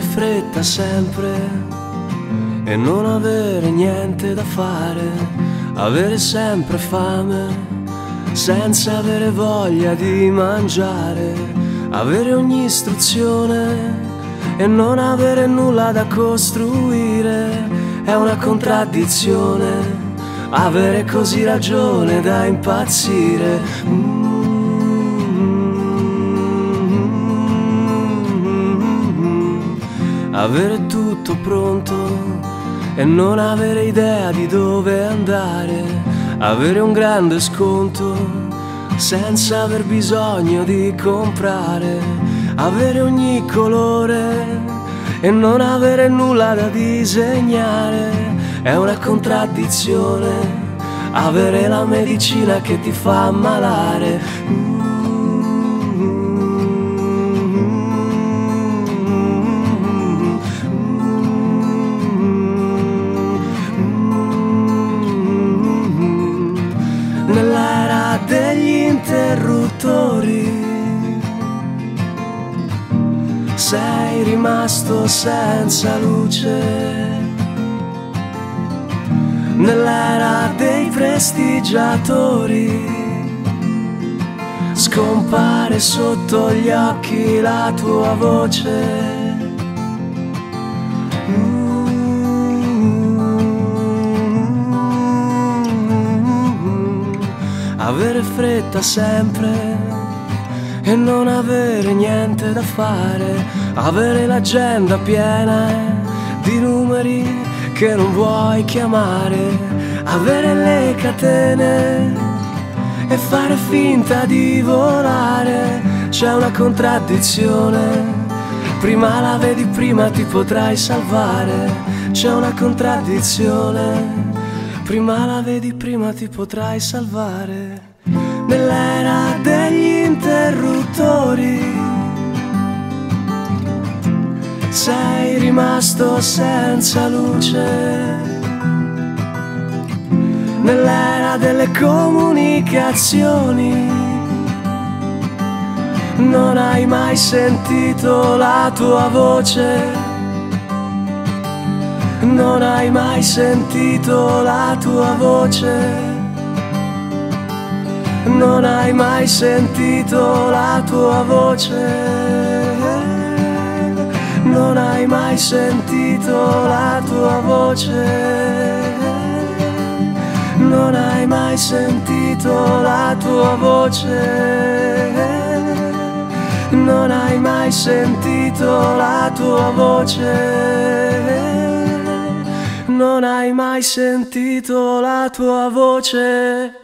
fretta sempre e non avere niente da fare, avere sempre fame senza avere voglia di mangiare, avere ogni istruzione e non avere nulla da costruire è una contraddizione. Avere così ragione da impazzire. Avere tutto pronto e non avere idea di dove andare. Avere un grande sconto senza aver bisogno di comprare avere ogni colore e non avere nulla da disegnare è una contraddizione. Avere la medicina che ti fa ammalare. Interruttori sei rimasto senza luce nell'era dei prestigiatori. Scompare sotto gli occhi la tua voce. avere fretta sempre e non avere niente da fare, avere l'agenda piena di numeri che non vuoi chiamare, avere le catene e fare finta di volare, c'è una contraddizione. Prima la vedi, prima ti potrai salvare, c'è una contraddizione. Prima la vedi, prima ti potrai salvare nell'era degli interruttori. Sei rimasto senza luce nell'era delle comunicazioni. Non hai mai sentito la tua voce. Non hai mai sentito la tua voce non hai mai sentito la tua voce, non hai mai sentito la tua voce, non hai mai sentito la tua voce, non hai mai sentito la tua voce. Non hai mai sentito la tua voce.